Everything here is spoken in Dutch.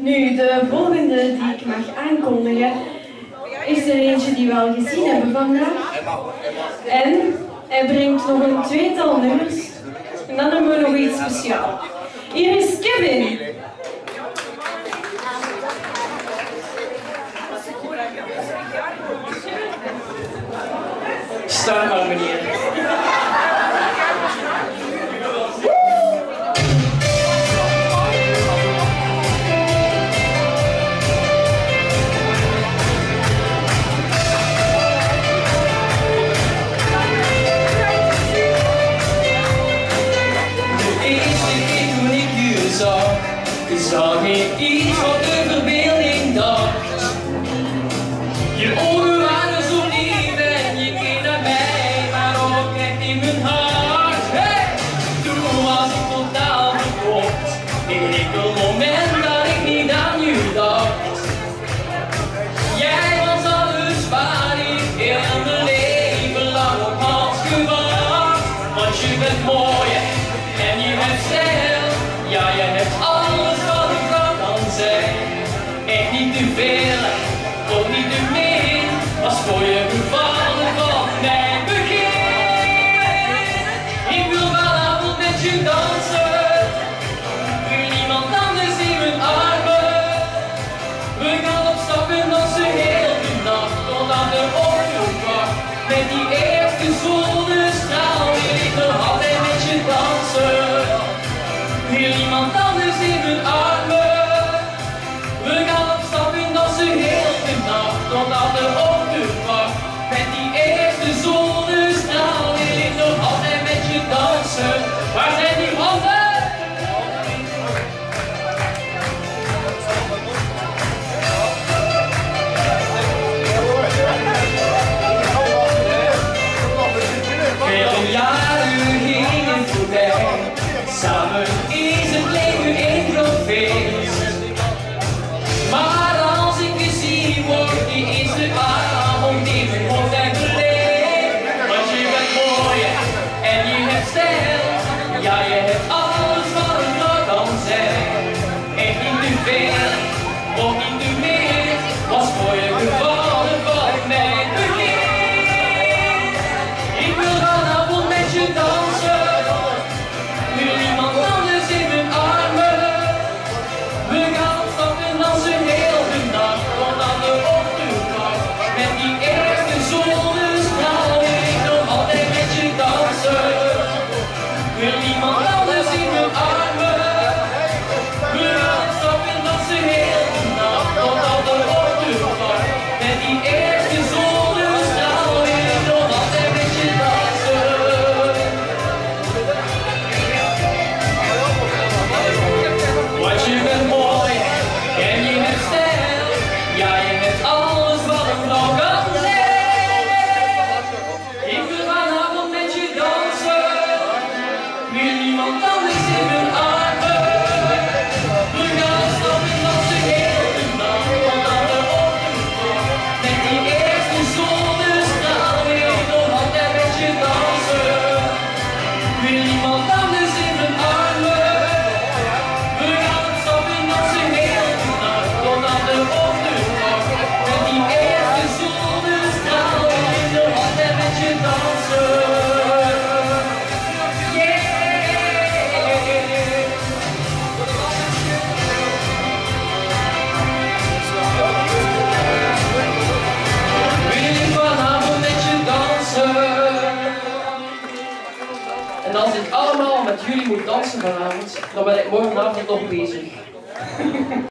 Nu, de volgende die ik mag aankondigen is er eentje die we al gezien hebben vandaag. En hij brengt nog een tweetal nummers. En dan hebben we nog iets speciaals. Hier is Kevin. Start maar, meneer. zag, zag ik iets wat de verbeelding dacht. Je ogen waren zo lief en je keek naar mij, maar ook echt in mijn hart. Hey! Toen was ik totaal verkocht, in het moment dat ik niet aan je dacht. Jij was alles waar ik heel mijn leven lang op had gewacht, want je bent mooi en je bent sterk. me vê-la, vou me fél, och inte mer. Vad ska En als ik allemaal met jullie moet dansen vanavond, dan ben ik morgenavond nog bezig.